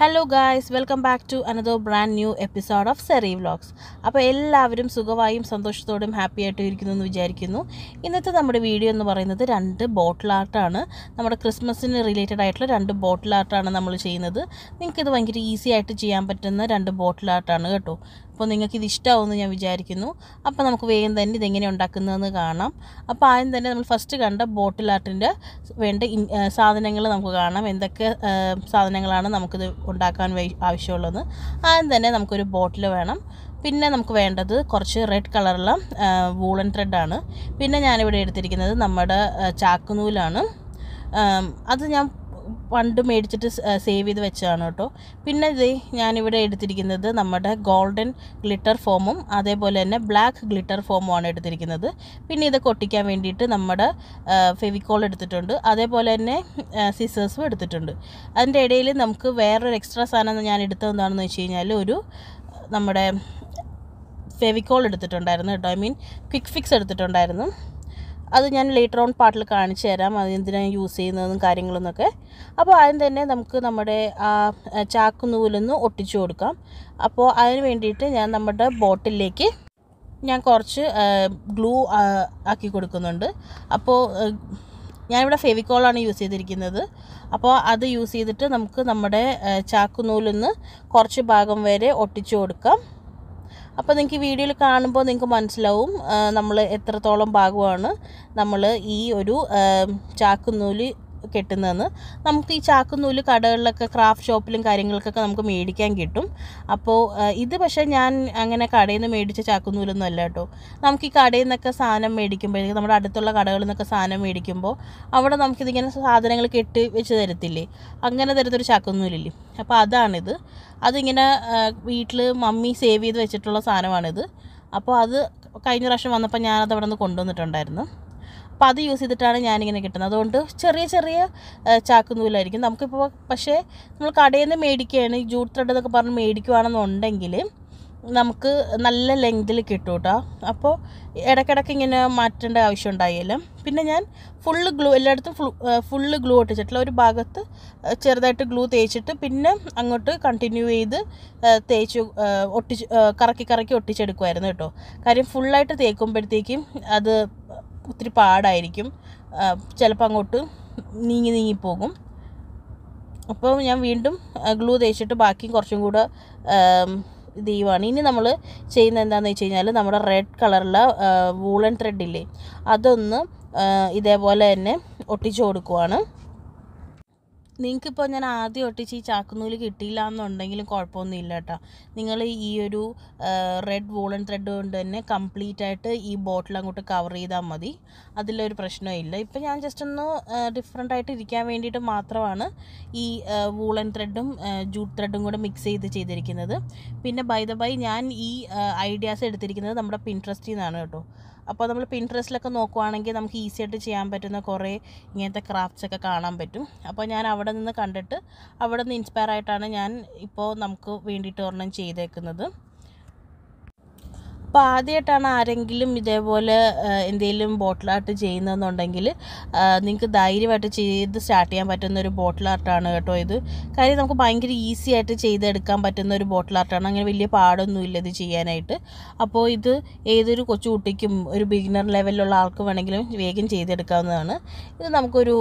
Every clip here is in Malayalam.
Hello guys welcome back to another brand new episode of സെറി vlogs അപ്പോൾ എല്ലാവരും സുഖമായും സന്തോഷത്തോടും ഹാപ്പി ആയിട്ടും ഇരിക്കുന്നു എന്ന് വിചാരിക്കുന്നു. ഇന്നത്തെ നമ്മുടെ വീഡിയോ എന്ന് പറയുന്നത് രണ്ട് ബോട്ടിൽ ആർട്ടാണ് നമ്മുടെ ക്രിസ്മസിന് റിലേറ്റഡ് ആയിട്ടുള്ള രണ്ട് ബോട്ടിൽ ആർട്ടാണ് നമ്മൾ ചെയ്യുന്നത്. നിങ്ങൾക്കിത് ഭയങ്കര ഈസി ആയിട്ട് ചെയ്യാൻ പറ്റുന്ന രണ്ട് ബോട്ടിൽ ആർട്ടാണ് കേട്ടോ. അപ്പോൾ നിങ്ങൾക്ക് ഇത് ഇഷ്ടമാവുമെന്ന് ഞാൻ വിചാരിക്കുന്നു. അപ്പോൾ നമുക്ക് വേഗം തന്നെ ഇതെങ്ങനെ ഉണ്ടാക്കുന്നതെന്ന് കാണാം. അപ്പോൾ ആദ്യം തന്നെ നമ്മൾ ഫസ്റ്റ് കണ്ട ബോട്ടിൽ ആർട്ടിന്റെ വേണ്ട സാധനങ്ങൾ നമുക്ക് കാണാം. എന്തൊക്കെ സാധനങ്ങളാണ് നമുക്കിത് ഉണ്ടാക്കാൻ ആവശ്യമുള്ളത് ആദ്യം തന്നെ നമുക്കൊരു ബോട്ടിൽ വേണം. പിന്നെ നമുക്ക് വേണ്ടത് കുറച്ച് റെഡ് കളറുള്ള വൂളൻ ത്രെഡാണ് പിന്നെ ഞാനിവിടെ എടുത്തിരിക്കുന്നത് നമ്മുടെ ചാക്കുനൂലാണ് അത് ഞാൻ പണ്ട് മേടിച്ചിട്ട് സേവ് ചെയ്ത് വെച്ചതാണ് കേട്ടോ. പിന്നെ ഇത് ഞാനിവിടെ എടുത്തിരിക്കുന്നത് നമ്മുടെ ഗോൾഡൻ ഗ്ലിറ്റർ ഫോമും അതേപോലെ തന്നെ ബ്ലാക്ക് ഗ്ലിറ്റർ ഫോമുമാണ് എടുത്തിരിക്കുന്നത്. പിന്നെ ഇതൊക്കെ ഒട്ടിക്കാൻ വേണ്ടിയിട്ട് നമ്മുടെ ഫെവിക്കോൾ എടുത്തിട്ടുണ്ട്. അതേപോലെ തന്നെ സിസേഴ്സും എടുത്തിട്ടുണ്ട്. അതിന്റെ ഇടയിൽ നമുക്ക് വേറൊരു എക്സ്ട്രാ സാധനം ഞാൻ എടുത്തതെന്താണെന്ന് വെച്ച് കഴിഞ്ഞാൽ ഒരു നമ്മുടെ ഫെവിക്കോൾ എടുത്തിട്ടുണ്ടായിരുന്നു കേട്ടോ. ഐ മീൻ ക്വിക്ക് ഫിക്സ് എടുത്തിട്ടുണ്ടായിരുന്നു. അത് ഞാൻ ലേറ്റർ ഓൺ പാട്ടിൽ കാണിച്ചു തരാം. അത് എന്തിനാണ് യൂസ് ചെയ്യുന്നതും കാര്യങ്ങളെന്നൊക്കെ. അപ്പോൾ ആദ്യം തന്നെ നമുക്ക് നമ്മുടെ ആ ചാക്ക് നൂലൊന്ന് ഒട്ടിച്ചു കൊടുക്കാം. അപ്പോൾ അതിന് വേണ്ടിയിട്ട് ഞാൻ നമ്മുടെ ബോട്ടിലേക്ക് ഞാൻ കുറച്ച് ഗ്ലൂ ആക്കി കൊടുക്കുന്നുണ്ട്. അപ്പോൾ ഞാനിവിടെ ഫെവിക്കോളാണ് യൂസ് ചെയ്തിരിക്കുന്നത്. അപ്പോൾ അത് യൂസ് ചെയ്തിട്ട് നമുക്ക് നമ്മുടെ ചാക്ക് നൂലൊന്ന് കുറച്ച് ഭാഗം വരെ ഒട്ടിച്ചു കൊടുക്കാം. അപ്പോൾ നിങ്ങൾക്ക് വീഡിയോയിൽ കാണുമ്പോൾ നിങ്ങൾക്ക് മനസ്സിലാവും നമ്മൾ എത്രത്തോളം ഭാഗമാണ് നമ്മൾ ഈ ഒരു ചാക്കുനൂൽ കെട്ടുന്നതെന്ന് നമുക്ക് ഈ ചാക്കുനൂൽ കടകളിലൊക്കെ ക്രാഫ്റ്റ് ഷോപ്പിലും കാര്യങ്ങൾക്കൊക്കെ നമുക്ക് മേടിക്കാൻ കിട്ടും. അപ്പോൾ ഇത് പക്ഷേ ഞാൻ അങ്ങനെ കടയിൽ നിന്ന് മേടിച്ച ചാക്കുനൂലൊന്നും അല്ല കേട്ടോ. നമുക്ക് ഈ കടയിൽ നിന്നൊക്കെ സാധനം മേടിക്കുമ്പോഴേക്കും നമ്മുടെ അടുത്തുള്ള കടകളിൽ നിന്നൊക്കെ സാധനം മേടിക്കുമ്പോൾ അവിടെ നമുക്കിതിങ്ങനെ സാധനങ്ങൾ കെട്ടി വെച്ച് തരത്തില്ലേ? അങ്ങനെ തരത്തൊരു ചാക്കുനൂലില്ലേ? അപ്പോൾ അതാണിത്. അതിങ്ങനെ വീട്ടിൽ മമ്മി സേവ് ചെയ്ത് വെച്ചിട്ടുള്ള സാധനമാണിത്. അപ്പോൾ അത് കഴിഞ്ഞ പ്രാവശ്യം വന്നപ്പോൾ ഞാനത് അവിടെ നിന്ന് കൊണ്ടുവന്നിട്ടുണ്ടായിരുന്നു. അപ്പോൾ അത് യൂസ് ചെയ്തിട്ടാണ് ഞാനിങ്ങനെ കിട്ടുന്നത്. അതുകൊണ്ട് ചെറിയ ചെറിയ ചാക്കുനൂലായിരിക്കും. നമുക്കിപ്പോൾ പക്ഷേ നമ്മൾ കടയിൽ നിന്ന് മേടിക്കുകയാണ് ഈ ജൂട്ട് ത്രെഡ് എന്നൊക്കെ പറഞ്ഞ് മേടിക്കുകയാണെന്നുണ്ടെങ്കിൽ നമുക്ക് നല്ല ലെങ്തിൽ കിട്ടും കേട്ടോ അപ്പോൾ ഇടയ്ക്കിടയ്ക്ക് ഇങ്ങനെ മാറ്റേണ്ട ആവശ്യം ഉണ്ടായില്ല പിന്നെ ഞാൻ ഫുള്ള് ഗ്ലൂ എല്ലായിടത്തും ഫുള്ള് ഗ്ലൂ ഒട്ടിച്ചിട്ടില്ല. ഒരു ഭാഗത്ത് ചെറുതായിട്ട് ഗ്ലൂ തേച്ചിട്ട് പിന്നെ അങ്ങോട്ട് കണ്ടിന്യൂ ചെയ്ത് തേച്ച് ഒട്ടിച്ച് കറക്കി കറക്കി ഒട്ടിച്ചെടുക്കുമായിരുന്നു കേട്ടോ കാര്യം ഫുള്ളായിട്ട് തേക്കുമ്പോഴത്തേക്കും അത് ഒത്തിരി പാടായിരിക്കും. ചിലപ്പോൾ അങ്ങോട്ട് നീങ്ങി നീങ്ങിപ്പോകും അപ്പോൾ ഞാൻ വീണ്ടും ഗ്ലൂ തേച്ചിട്ട് ബാക്കി കുറച്ചും കൂടെ ഇത് ചെയ്യുവാണ്. ഇനി നമ്മൾ ചെയ്യുന്ന എന്താണെന്ന് വെച്ച് കഴിഞ്ഞാൽ നമ്മുടെ റെഡ് കളറുള്ള വൂളൻ ത്രെഡില്ലേ അതൊന്ന് ഇതേപോലെ തന്നെ ഒട്ടിച്ചു കൊടുക്കുവാണ്. നിങ്ങൾക്കിപ്പോൾ ഞാൻ ആദ്യം ഒട്ടിച്ച് ഈ ചാക്കുനൂൽ കിട്ടിയില്ല എന്നുണ്ടെങ്കിലും കുഴപ്പമൊന്നുമില്ല കേട്ടോ. നിങ്ങൾ ഈ ഒരു റെഡ് വൂളൻ ത്രെഡ് കൊണ്ട് തന്നെ കംപ്ലീറ്റ് ആയിട്ട് ഈ ബോട്ടിൽ അങ്ങോട്ട് കവർ ചെയ്താൽ മതി. അതിലൊരു പ്രശ്നമില്ല ഇപ്പം ഞാൻ ജസ്റ്റ് ഒന്ന് ഡിഫറെന്റ് ആയിട്ട് ഇരിക്കാൻ വേണ്ടിയിട്ട് മാത്രമാണ് ഈ വൂളൻ ത്രെഡും ജൂട്ട് ത്രെഡും കൂടെ മിക്സ് ചെയ്ത് ചെയ്തിരിക്കുന്നത്. പിന്നെ ബൈ ദ ബൈ ഞാൻ ഈ ഐഡിയാസ് എടുത്തിരിക്കുന്നത് നമ്മുടെ പിൻട്രസ്റ്റിൽ നിന്നാണ് കേട്ടോ. അപ്പോൾ നമ്മൾ പിൻട്രസ്റ്റിലൊക്കെ നോക്കുവാണെങ്കിൽ നമുക്ക് ഈസി ആയിട്ട് ചെയ്യാൻ പറ്റുന്ന കുറേ ഇങ്ങനത്തെ ക്രാഫ്റ്റ്സ് ഒക്കെ കാണാൻ പറ്റും. അപ്പോൾ ഞാൻ അവിടെ നിന്ന് കണ്ടിട്ട് അവിടെ നിന്ന് ഇൻസ്പയർ ആയിട്ടാണ് ഞാൻ ഇപ്പോൾ നമുക്ക് വേണ്ടിയിട്ട് ഒരെണ്ണം ചെയ്തേക്കുന്നത്. അപ്പോൾ ആദ്യമായിട്ടാണ് ആരെങ്കിലും ഇതേപോലെ എന്തെങ്കിലും ബോട്ടിൽ ആർട്ട് ചെയ്യുന്നതെന്നുണ്ടെങ്കിൽ നിങ്ങൾക്ക് ധൈര്യമായിട്ട് ചെയ്ത് സ്റ്റാർട്ട് ചെയ്യാൻ പറ്റുന്ന ഒരു ബോട്ടിൽ ആർട്ടാണ് കേട്ടോ ഇത്. കാര്യം നമുക്ക് ഭയങ്കര ഈസി ആയിട്ട് ചെയ്തെടുക്കാൻ പറ്റുന്ന ഒരു ബോട്ടിൽ ആർട്ടാണ് അങ്ങനെ വലിയ പാടൊന്നുമില്ല ഇത് ചെയ്യാനായിട്ട്. അപ്പോൾ ഇത് ഏതൊരു കൊച്ചു കുട്ടിക്കും ഒരു ബിഗിനർ ലെവലിലുള്ള ആൾക്ക് വേണമെങ്കിലും വേഗം ചെയ്തെടുക്കാവുന്നതാണ്. ഇത് നമുക്കൊരു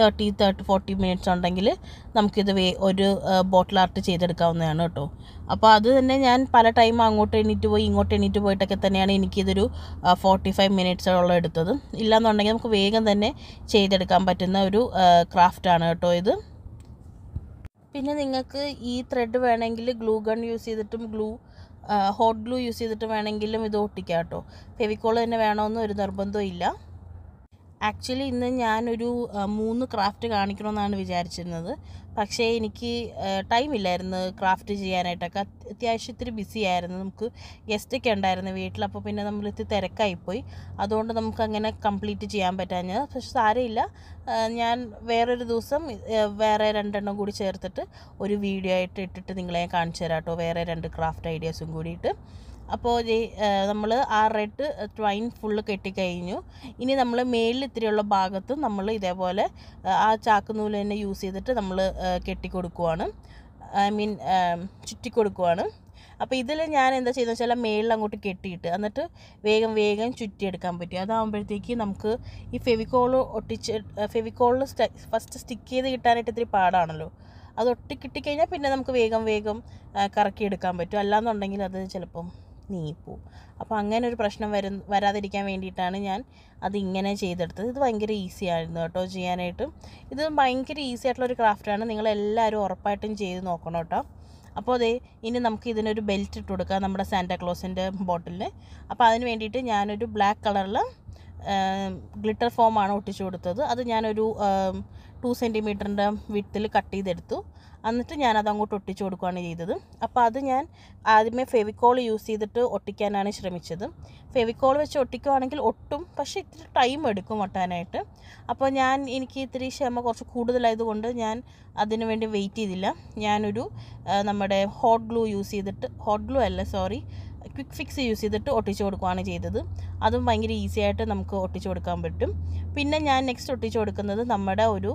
തേർട്ടി തേർട്ടി ഫോർട്ടി മിനിറ്റ്സ് ഉണ്ടെങ്കിൽ നമുക്കിത് വേ ഒരു ബോട്ടിൽ ആർട്ട് ചെയ്തെടുക്കാവുന്നതാണ് കേട്ടോ. അപ്പോൾ അത് തന്നെ ഞാൻ പല ടൈം അങ്ങോട്ട് എണീറ്റ് പോയി ഇങ്ങോട്ട് എണീറ്റ് പോയിട്ടൊക്കെ തന്നെയാണ് എനിക്കിതൊരു ഫോർട്ടി ഫൈവ് മിനിറ്റ്സോളം എടുത്തത്. ഇല്ലാന്നുണ്ടെങ്കിൽ നമുക്ക് വേഗം തന്നെ ചെയ്തെടുക്കാൻ പറ്റുന്ന ഒരു ക്രാഫ്റ്റാണ് കേട്ടോ ഇത്. പിന്നെ നിങ്ങൾക്ക് ഈ ത്രെഡ് വേണമെങ്കിൽ ഗ്ലൂ ഗൺ യൂസ് ചെയ്തിട്ടും ഗ്ലൂ ഹോട്ട് ഗ്ലൂ യൂസ് ചെയ്തിട്ട് വേണമെങ്കിലും ഇത് ഒട്ടിക്കാം കേട്ടോ. ഫെവിക്കോൾ തന്നെ വേണമെന്ന് ഒരു ഇല്ല. ആക്ച്വലി ഇന്ന് ഞാനൊരു മൂന്ന് ക്രാഫ്റ്റ് കാണിക്കണമെന്നാണ് വിചാരിച്ചിരുന്നത്. പക്ഷേ എനിക്ക് ടൈം ഇല്ലായിരുന്നു ക്രാഫ്റ്റ് ചെയ്യാനായിട്ടൊക്കെ. അത്- അത്യാവശ്യം ഇത്തിരി ബിസി ആയിരുന്നു. നമുക്ക് ഗസ്റ്റൊക്കെ ഉണ്ടായിരുന്നു വീട്ടിൽ. അപ്പോൾ പിന്നെ നമ്മൾ ഇത്തിരി തിരക്കായിപ്പോയി അതുകൊണ്ട് നമുക്ക് അങ്ങനെ കംപ്ലീറ്റ് ചെയ്യാൻ പറ്റാഞ്ഞത്. പക്ഷെ സാരമില്ല. ഞാൻ വേറൊരു ദിവസം വേറെ രണ്ടെണ്ണം കൂടി ചേർത്തിട്ട് ഒരു വീഡിയോ ആയിട്ട് ഇട്ടിട്ട് നിങ്ങളെ കാണിച്ചു തരാം കേട്ടോ. വേറെ രണ്ട് ക്രാഫ്റ്റ് ഐഡിയാസും കൂടിയിട്ട്. അപ്പോൾ നമ്മൾ ആ റെഡ് ട്വൈൻ ഫുള്ള് കെട്ടിക്കഴിഞ്ഞു. ഇനി നമ്മൾ മേളിൽ ഇത്തിരിയുള്ള ഭാഗത്തും നമ്മൾ ഇതേപോലെ ആ, ചാക്ക് നൂൽ തന്നെ യൂസ് ചെയ്തിട്ട് നമ്മൾ കെട്ടിക്കൊടുക്കുവാണ്. I mean ചുറ്റിക്കൊടുക്കുവാണ്. അപ്പോൾ ഇതിൽ ഞാൻ എന്താ ചെയ്തതെന്ന് വെച്ചാൽ മേളിൽ അങ്ങോട്ട് കെട്ടിയിട്ട് എന്നിട്ട് വേഗം വേഗം ചുറ്റിയെടുക്കാൻ പറ്റും. അതാകുമ്പോഴത്തേക്ക് നമുക്ക് ഈ ഫെവിക്കോൾ ഒട്ടിച്ച് ഫെവിക്കോളിൽ ഫസ്റ്റ് സ്റ്റിക്ക് ചെയ്ത് കിട്ടാനായിട്ട് ഇത്തിരി പാടാണല്ലോ. അത് ഒട്ടി കിട്ടിക്കഴിഞ്ഞാൽ പിന്നെ നമുക്ക് വേഗം വേഗം കറക്കിയെടുക്കാൻ പറ്റും. അല്ലാന്നുണ്ടെങ്കിൽ അത് ചിലപ്പം നീങ്ങിപ്പോവും അപ്പോൾ അങ്ങനെ ഒരു പ്രശ്നം വരും വരാതിരിക്കാൻ വേണ്ടിയിട്ടാണ് ഞാൻ അതിങ്ങനെ ചെയ്തെടുത്തത്. ഇത് ഭയങ്കര ഈസി ആയിരുന്നു കേട്ടോ ചെയ്യാനായിട്ട്. ഇത് ഭയങ്കര ഈസി ആയിട്ടുള്ളൊരു ക്രാഫ്റ്റാണ് നിങ്ങളെല്ലാവരും ഉറപ്പായിട്ടും ചെയ്ത് നോക്കണം കേട്ടോ. അപ്പോൾ അതെ ഇനി നമുക്ക് ഇതിനൊരു ബെൽറ്റ് ഇട്ട് കൊടുക്കാം നമ്മുടെ സാന്റാക്ലോസിന്റെ ബോട്ടിലിന് അപ്പോൾ അതിന് വേണ്ടിയിട്ട് ഞാനൊരു ബ്ലാക്ക് കളറിൽ ഗ്ലിറ്റർ ഫോമാണ് ഒട്ടിച്ചു കൊടുത്തത്. അത് ഞാനൊരു ടു സെന്റിമീറ്ററിന്റെ വിട്ടിൽ കട്ട് ചെയ്തെടുത്തു. എന്നിട്ട് ഞാനത് അങ്ങോട്ട് ഒട്ടിച്ചു കൊടുക്കുകയാണ് ചെയ്തത്. അപ്പോൾ അത് ഞാൻ ആദ്യമേ ഫെവിക്കോൾ യൂസ് ചെയ്തിട്ട് ഒട്ടിക്കാനാണ് ശ്രമിച്ചത്. ഫെവിക്കോൾ വെച്ച് ഒട്ടിക്കുവാണെങ്കിൽ ഒട്ടും പക്ഷേ ഇത്തിരി ടൈം എടുക്കും ഒട്ടാനായിട്ട്. അപ്പോൾ ഞാൻ എനിക്ക് ഇത്തിരി ക്ഷമ കുറച്ച് കൂടുതലായതുകൊണ്ട് ഞാൻ അതിനു വേണ്ടി വെയിറ്റ് ചെയ്തില്ല. ഞാനൊരു നമ്മുടെ ഹോട്ട് ഗ്ലൂ യൂസ് ചെയ്തിട്ട് ഹോട്ട് ഗ്ലൂ അല്ല സോറി ക്വിക്ക് ഫിക്സ് യൂസ് ചെയ്തിട്ട് ഒട്ടിച്ചു കൊടുക്കുകയാണ് ചെയ്തത്. അതും ഭയങ്കര ഈസി ആയിട്ട് നമുക്ക് ഒട്ടിച്ചു കൊടുക്കാൻ പറ്റും. പിന്നെ ഞാൻ നെക്സ്റ്റ് ഒട്ടിച്ചു കൊടുക്കുന്നത് നമ്മുടെ ഒരു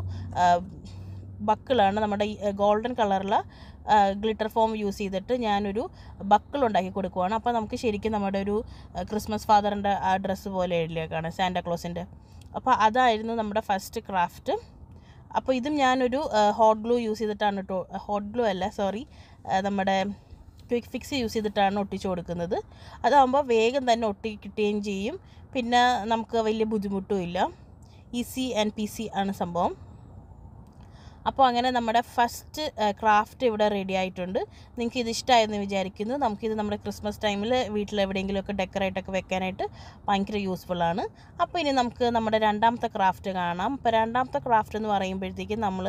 ബക്കിളാണ്. നമ്മുടെ ഗോൾഡൻ കളറുള്ള ഗ്ലിറ്റർ ഫോം യൂസ് ചെയ്തിട്ട് ഞാനൊരു ബക്കിൾ ഉണ്ടാക്കി കൊടുക്കുവാണ്. അപ്പോൾ നമുക്ക് ശരിക്കും നമ്മുടെ ഒരു ക്രിസ്മസ് ഫാദറിന്റെ ആ ഡ്രസ്സ് പോലെ എഴുതിയേക്കാണ് സാന്റാക്ലോസിന്റെ അപ്പോൾ അതായിരുന്നു നമ്മുടെ ഫസ്റ്റ് ക്രാഫ്റ്റ് അപ്പോൾ ഇതും ഞാനൊരു ഹോട്ട് ഗ്ലൂ യൂസ് ചെയ്തിട്ടാണ് കേട്ടോ ഹോട്ട് ഗ്ലൂ അല്ല സോറി നമ്മുടെ ഫിക്സ് യൂസ് ചെയ്തിട്ടാണ് ഒട്ടിച്ചു കൊടുക്കുന്നത്. അതാകുമ്പോൾ വേഗം തന്നെ ഒട്ടി കിട്ടുകയും ചെയ്യും. പിന്നെ നമുക്ക് വലിയ ബുദ്ധിമുട്ടും ഇല്ല. ഈസി ആൻഡ് പി സി ആണ് സംഭവം. അപ്പോൾ അങ്ങനെ നമ്മുടെ ഫസ്റ്റ് ക്രാഫ്റ്റ് ഇവിടെ റെഡി ആയിട്ടുണ്ട്. നിങ്ങൾക്ക് ഇത് ഇഷ്ടമായെന്ന് വിചാരിക്കുന്നു. നമുക്കിത് നമ്മുടെ ക്രിസ്മസ് ടൈമിൽ വീട്ടിൽ എവിടെയെങ്കിലുമൊക്കെ ഡെക്കറേറ്റൊക്കെ വെക്കാനായിട്ട് ഭയങ്കര ആണ്. അപ്പോൾ ഇനി നമുക്ക് നമ്മുടെ രണ്ടാമത്തെ ക്രാഫ്റ്റ് കാണാം. ഇപ്പോൾ രണ്ടാമത്തെ ക്രാഫ്റ്റ് എന്ന് പറയുമ്പോഴത്തേക്കും നമ്മൾ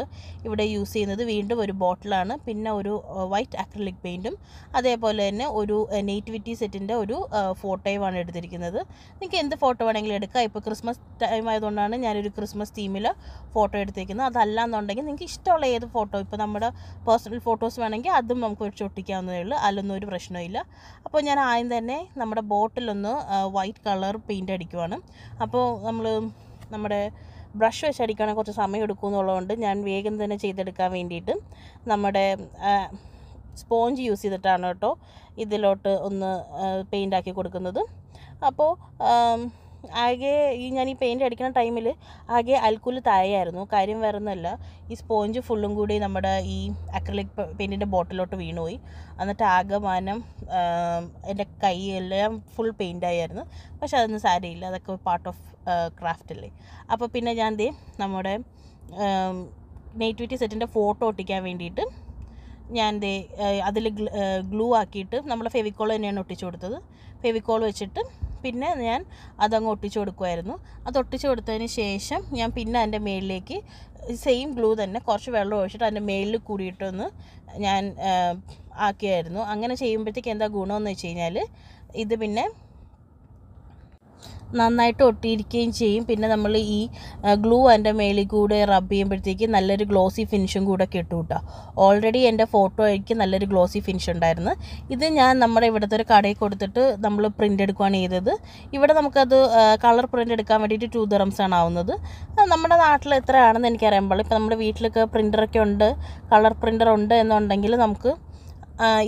ഇവിടെ യൂസ് ചെയ്യുന്നത് വീണ്ടും ഒരു ബോട്ടിലാണ് പിന്നെ ഒരു വൈറ്റ് അക്രലിക് പെയിന്റും അതേപോലെ തന്നെ ഒരു നേറ്റിവിറ്റി സെറ്റിന്റെ ഒരു ഫോട്ടോയുമാണ് എടുത്തിരിക്കുന്നത്. നിങ്ങൾക്ക് എന്ത് ഫോട്ടോ വേണമെങ്കിലും എടുക്കാം. ഇപ്പോൾ ക്രിസ്മസ് ടൈം ആയതുകൊണ്ടാണ് ഞാനൊരു ക്രിസ്മസ് തീമിൽ ഫോട്ടോ എടുത്തിരിക്കുന്നത് അതല്ല എന്നുണ്ടെങ്കിൽ നിങ്ങൾക്ക് ഇഷ്ടമുള്ള ഏത് ഫോട്ടോ ഇപ്പോൾ നമ്മുടെ പേഴ്സണൽ ഫോട്ടോസ് വേണമെങ്കിൽ അതും നമുക്ക് വെച്ച് ഒട്ടിക്കാവുന്നതേ ഉള്ളൂ. അതിലൊന്നും ഒരു പ്രശ്നമില്ല അപ്പോൾ ഞാൻ ആദ്യം തന്നെ നമ്മുടെ ബോട്ടിലൊന്ന് വൈറ്റ് കളർ പെയിന്റ് അടിക്കുവാണ്. അപ്പോൾ നമ്മൾ നമ്മുടെ ബ്രഷ് വെച്ച് അടിക്കുകയാണെങ്കിൽ കുറച്ച് സമയം എടുക്കുമെന്നുള്ളതുകൊണ്ട് ഞാൻ വേഗം തന്നെ ചെയ്തെടുക്കാൻ വേണ്ടിയിട്ട് നമ്മുടെ സ്പോഞ്ച് യൂസ് ചെയ്തിട്ടാണ് കേട്ടോ ഇതിലോട്ട് ഒന്ന് പെയിന്റ് ആക്കി കൊടുക്കുന്നത്. അപ്പോൾ ആകെ ഈ ഞാൻ ഈ പെയിന്റ് അടിക്കുന്ന ടൈമിൽ ആകെ അൽക്കുൽ തായായിരുന്നു കാര്യം വേറെ ഒന്നുമല്ല ഈ സ്പോഞ്ച് ഫുള്ളും കൂടി നമ്മുടെ ഈ അക്രലിക് പെയിന്റിന്റെ ബോട്ടിലോട്ട് വീണുപോയി. എന്നിട്ട് ആകമാനം എന്റെ കൈയെല്ലാം ഫുൾ പെയിന്റ് ആയിരുന്നു. പക്ഷെ അതൊന്നും സാരമില്ല. അതൊക്കെ പാർട്ട് ഓഫ് ക്രാഫ്റ്റ് അല്ലേ. അപ്പോൾ പിന്നെ ഞാൻ ദേ നമ്മുടെ നെയ്റ്റിവിറ്റി സെറ്റിന്റെ ഫോട്ടോ ഒട്ടിക്കാൻ വേണ്ടിയിട്ട് ഞാൻ ദേ അതിൽ ഗ്ലൂ ആക്കിയിട്ട് നമ്മൾ ഫെവിക്കോൾ തന്നെയാണ് ഒട്ടിച്ചു കൊടുത്തത്. ഫെവിക്കോൾ വെച്ചിട്ട് പിന്നെ ഞാൻ അതങ്ങ് ഒട്ടിച്ചു കൊടുക്കുമായിരുന്നു അത് ഒട്ടിച്ചു കൊടുത്തതിന് ശേഷം ഞാൻ പിന്നെ അതിന്റെ മേളിലേക്ക് സെയിം ഗ്ലൂ തന്നെ കുറച്ച് വെള്ളം ഒഴിച്ചിട്ട് അതിന്റെ മേളിൽ കൂടിയിട്ടൊന്ന് ഞാൻ ആക്കിയായിരുന്നു. അങ്ങനെ ചെയ്യുമ്പോഴത്തേക്ക് എന്താ ഗുണമെന്ന് വെച്ച് കഴിഞ്ഞാൽ ഇത് പിന്നെ നന്നായിട്ട് ഒട്ടിയിരിക്കുകയും ചെയ്യും. പിന്നെ നമ്മൾ ഈ ഗ്ലൂ അതിന്റെ മേളിൽ കൂടെ റബ്ബ് ചെയ്യുമ്പോഴത്തേക്ക് നല്ലൊരു ഗ്ലോസി ഫിനിഷും കൂടെ കിട്ടും കേട്ടോ ഓൾറെഡി എന്റെ ഫോട്ടോയ്ക്ക് നല്ലൊരു ഗ്ലോസി ഫിനിഷ് ഉണ്ടായിരുന്നു. ഇത് ഞാൻ നമ്മുടെ ഇവിടുത്തെ ഒരു കടയിൽ കൊടുത്തിട്ട് നമ്മൾ പ്രിന്റ് എടുക്കുകയാണ് ചെയ്തത്. ഇവിടെ നമുക്കത് കളർ പ്രിന്റ് എടുക്കാൻ വേണ്ടിയിട്ട് ടു ദറംസ് ആണ് ആവുന്നത്. നമ്മുടെ നാട്ടിൽ എത്രയാണെന്ന് എനിക്കറിയാൻ പാടില്ല. ഇപ്പോൾ നമ്മുടെ വീട്ടിലൊക്കെ പ്രിന്ററൊക്കെ ഉണ്ട് കളർ പ്രിന്റർ ഉണ്ട് എന്നുണ്ടെങ്കിൽ നമുക്ക്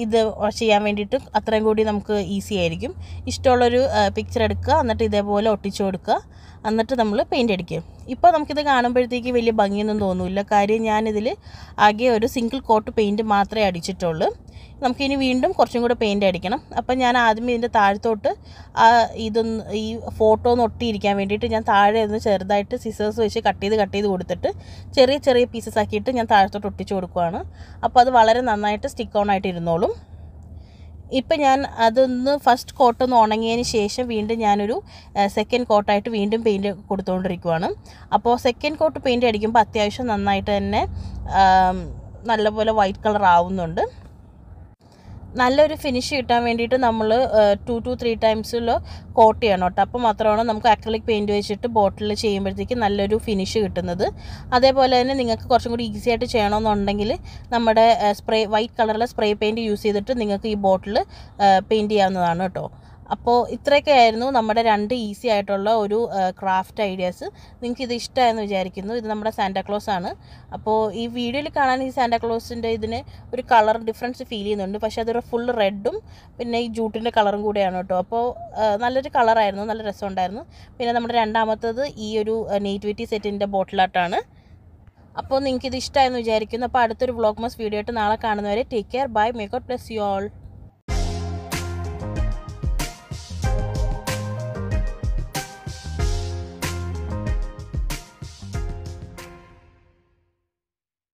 ഇത് ചെയ്യാൻ വേണ്ടിയിട്ട് അത്രയും കൂടി നമുക്ക് ഈസി ആയിരിക്കും. ഇഷ്ടമുള്ളൊരു പിക്ചർ എടുക്കുക. എന്നിട്ട് ഇതേപോലെ ഒട്ടിച്ചു കൊടുക്കുക. എന്നിട്ട് നമ്മൾ പെയിന്റ് അടിക്കുക ഇപ്പോൾ നമുക്കിത് കാണുമ്പോഴത്തേക്ക് വലിയ ഭംഗിയൊന്നും തോന്നില്ല. കാര്യം ഞാനിതിൽ ആകെ ഒരു സിംഗിൾ കോട്ട് പെയിന്റ് മാത്രമേ അടിച്ചിട്ടുള്ളൂ. നമുക്കിനി വീണ്ടും കുറച്ചും കൂടെ പെയിന്റ് അടിക്കണം. അപ്പം ഞാൻ ആദ്യമേ ഇതിന്റെ താഴത്തോട്ട് ഇതൊന്ന് ഈ ഫോട്ടോ ഒന്ന് ഒട്ടിയിരിക്കാൻ വേണ്ടിയിട്ട് ഞാൻ താഴെ ഒന്ന് ചെറുതായിട്ട് സിസേഴ്സ് വെച്ച് കട്ട് ചെയ്ത് കട്ട് ചെയ്ത് കൊടുത്തിട്ട് ചെറിയ ചെറിയ പീസസ് ആക്കിയിട്ട് ഞാൻ താഴത്തോട്ട് ഒട്ടിച്ച് കൊടുക്കുവാണ്. അപ്പോൾ അത് വളരെ നന്നായിട്ട് സ്റ്റിക്ക് ഓൺ ആയിട്ട് ഇരുന്നോളും. ഇപ്പം ഞാൻ അതൊന്ന് ഫസ്റ്റ് കോട്ടൊന്ന് ഉണങ്ങിയതിന് ശേഷം വീണ്ടും ഞാനൊരു സെക്കൻഡ് കോട്ടായിട്ട് വീണ്ടും പെയിന്റ് കൊടുത്തുകൊണ്ടിരിക്കുവാണ് അപ്പോൾ സെക്കൻഡ് കോട്ട് പെയിന്റ് അടിക്കുമ്പോൾ അത്യാവശ്യം നന്നായിട്ട് തന്നെ നല്ലപോലെ വൈറ്റ് കളർ ആവുന്നുണ്ട്. നല്ലൊരു ഫിനിഷ് കിട്ടാൻ വേണ്ടിയിട്ട് നമ്മൾ ടു ടു ത്രീ ടൈംസിൽ കോട്ട് ചെയ്യണം കേട്ടോ. അപ്പോൾ മാത്രമാണ് നമുക്ക് അക്രലിക് പെയിന്റ് വെച്ചിട്ട് ബോട്ടിൽ ചെയ്യുമ്പോഴത്തേക്ക് നല്ലൊരു ഫിനിഷ് കിട്ടുന്നത്. അതേപോലെ തന്നെ നിങ്ങൾക്ക് കുറച്ചും കൂടി ഈസി ആയിട്ട് ചെയ്യണമെന്നുണ്ടെങ്കിൽ നമ്മുടെ സ്പ്രേ വൈറ്റ് കളറിലെ സ്പ്രേ പെയിന്റ് യൂസ് ചെയ്തിട്ട് നിങ്ങൾക്ക് ഈ ബോട്ടിൽ പെയിന്റ് ചെയ്യാവുന്നതാണ് കേട്ടോ. അപ്പോൾ ഇത്രയൊക്കെ ആയിരുന്നു നമ്മുടെ രണ്ട് ഈസി ആയിട്ടുള്ള ഒരു ക്രാഫ്റ്റ് ഐഡിയാസ്. നിങ്ങൾക്ക് ഇത് ഇഷ്ടമായെന്ന് വിചാരിക്കുന്നു. ഇത് നമ്മുടെ സാന്റാക്ലോസ് ആണ്. അപ്പോൾ ഈ വീഡിയോയിൽ കാണാൻ ഈ സാന്റാക്ലോസിന്റെ ഇതിന് ഒരു കളർ ഡിഫറൻസ് ഫീൽ ചെയ്യുന്നുണ്ട്. പക്ഷേ അതൊരു ഫുൾ റെഡും പിന്നെ ഈ ജൂട്ടിന്റെ കളറും കൂടെയാണ് കേട്ടോ. അപ്പോൾ നല്ലൊരു കളറായിരുന്നു. നല്ല രസമുണ്ടായിരുന്നു പിന്നെ നമ്മുടെ രണ്ടാമത്തത് ഈ ഒരു നെയ്റ്റിവിറ്റി സെറ്റിന്റെ ബോട്ടിലാട്ടാണ് അപ്പോൾ നിങ്ങൾക്ക് ഇത് ഇഷ്ടമായെന്ന് വിചാരിക്കുന്നു. അപ്പോൾ അടുത്തൊരു വ്ളോഗ് മസ് വീഡിയോ ആയിട്ട് നാളെ കാണുന്നവരെ ടേക്ക് കെയർ ബൈ മേക്കോട്ട് പ്ലസ് യു ഓൾ